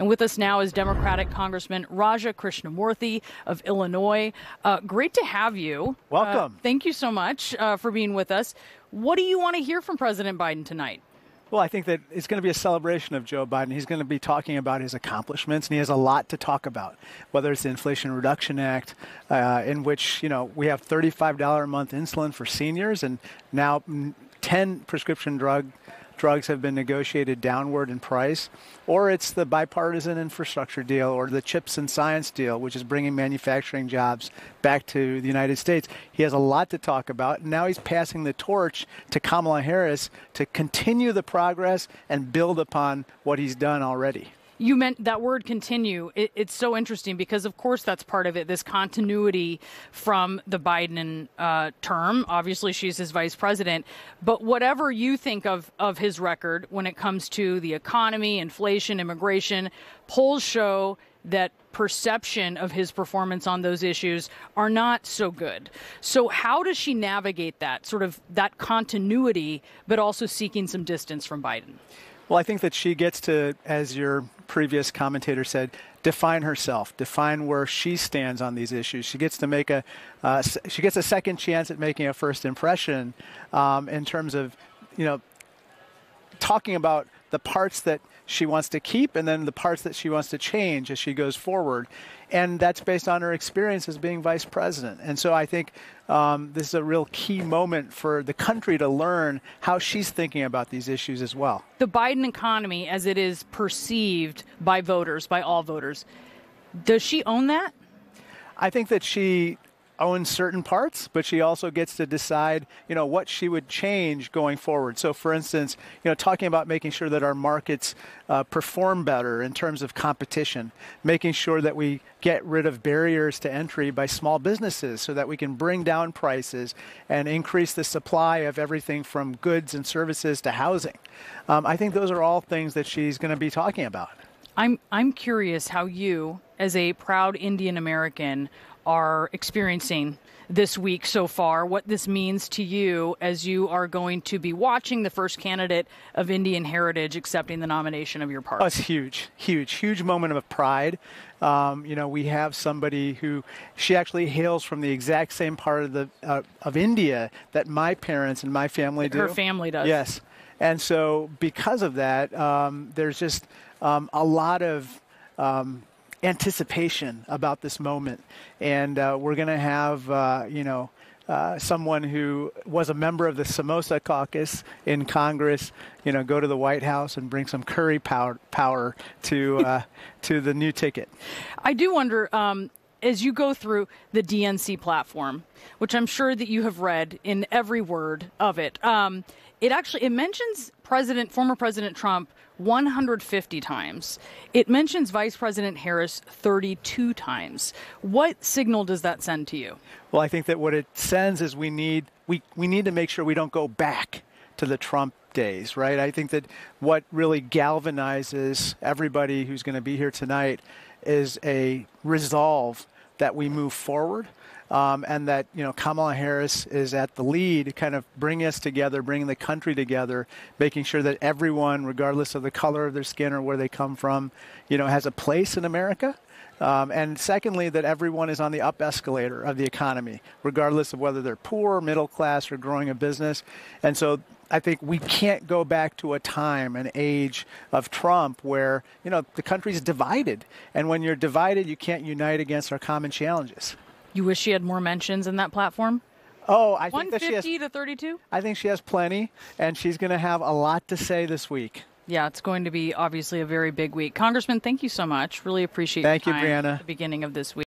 And with us now is Democratic Congressman Raja Krishnamoorthi of Illinois. Uh, great to have you. Welcome. Uh, thank you so much uh, for being with us. What do you want to hear from President Biden tonight? Well, I think that it's going to be a celebration of Joe Biden. He's going to be talking about his accomplishments, and he has a lot to talk about. Whether it's the Inflation Reduction Act, uh, in which you know we have $35 a month insulin for seniors, and now 10 prescription drug drugs have been negotiated downward in price, or it's the bipartisan infrastructure deal or the chips and science deal, which is bringing manufacturing jobs back to the United States. He has a lot to talk about. And now he's passing the torch to Kamala Harris to continue the progress and build upon what he's done already you meant that word continue. It, it's so interesting because, of course, that's part of it. This continuity from the Biden uh, term. Obviously, she's his vice president. But whatever you think of of his record when it comes to the economy, inflation, immigration, polls show that perception of his performance on those issues are not so good. So how does she navigate that sort of that continuity, but also seeking some distance from Biden? Well, I think that she gets to, as your previous commentator said, define herself, define where she stands on these issues. She gets to make a, uh, she gets a second chance at making a first impression um, in terms of, you know, talking about the parts that she wants to keep and then the parts that she wants to change as she goes forward. And that's based on her experience as being vice president. And so I think um, this is a real key moment for the country to learn how she's thinking about these issues as well. The Biden economy, as it is perceived by voters, by all voters, does she own that? I think that she owns certain parts, but she also gets to decide, you know, what she would change going forward. So, for instance, you know, talking about making sure that our markets uh, perform better in terms of competition, making sure that we get rid of barriers to entry by small businesses so that we can bring down prices and increase the supply of everything from goods and services to housing. Um, I think those are all things that she's going to be talking about. I'm I'm curious how you, as a proud Indian American, are experiencing this week so far, what this means to you as you are going to be watching the first candidate of Indian heritage accepting the nomination of your party. Oh, it's huge, huge, huge moment of pride. Um, you know, we have somebody who she actually hails from the exact same part of the uh, of India that my parents and my family do. Her family does. Yes, and so because of that, um, there's just um, a lot of um, anticipation about this moment. And uh, we're going to have, uh, you know, uh, someone who was a member of the Samosa caucus in Congress, you know, go to the White House and bring some curry power, power to uh, to the new ticket. I do wonder. Um, as you go through the DNC platform, which I'm sure that you have read in every word of it, um, it actually it mentions President, former President Trump 150 times. It mentions Vice President Harris 32 times. What signal does that send to you? Well, I think that what it sends is we need we, we need to make sure we don't go back to the Trump days, right? I think that what really galvanizes everybody who's going to be here tonight is a resolve that we move forward um, and that you know Kamala Harris is at the lead, kind of bringing us together, bringing the country together, making sure that everyone, regardless of the color of their skin or where they come from, you know, has a place in America. Um, and secondly, that everyone is on the up escalator of the economy, regardless of whether they're poor, middle class, or growing a business. And so I think we can't go back to a time, an age of Trump where, you know, the country's divided. And when you're divided, you can't unite against our common challenges. You wish she had more mentions in that platform? Oh, I think that she has 150 to 32. I think she has plenty, and she's going to have a lot to say this week. Yeah, it's going to be obviously a very big week. Congressman, thank you so much. Really appreciate thank you, Brianna. At the beginning of this week.